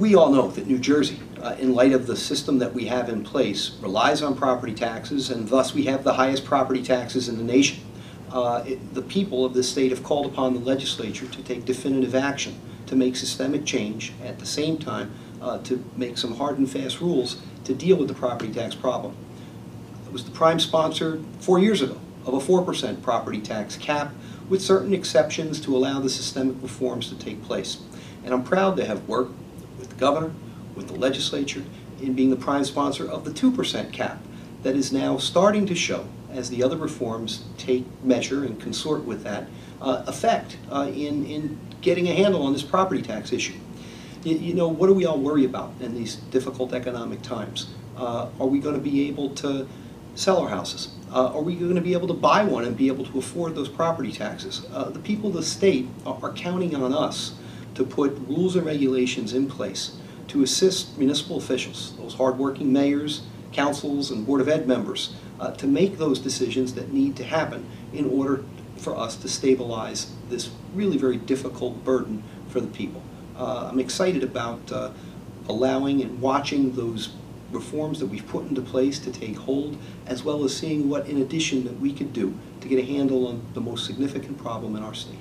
we all know that New Jersey, uh, in light of the system that we have in place, relies on property taxes, and thus we have the highest property taxes in the nation. Uh, it- The people of this state have called upon the legislature to take definitive action to make systemic change, at the same time, uh, to make some hard and fast rules to deal with the property tax problem. It was the prime sponsor four years ago of a 4% property tax cap with certain exceptions to allow the systemic reforms to take place. And I'm proud to have worked with the governor, with the legislature, in being the prime sponsor of the 2% cap that is now starting to show, as the other reforms take measure and consort with that, uh, effect uh, in, in getting a handle on this property tax issue. You, you know, what do we all worry about in these difficult economic times? Uh, are we going to be able to sell our houses? Uh, are we going to be able to buy one and be able to afford those property taxes? Uh, the people of the state are, are counting on us to put rules and regulations in place to assist municipal officials, those hardworking mayors, councils, and Board of Ed members, uh, to make those decisions that need to happen in order for us to stabilize this really very difficult burden for the people. Uh, I'm excited about uh, allowing and watching those reforms that we've put into place to take hold, as well as seeing what, in addition, that we could do to get a handle on the most significant problem in our state.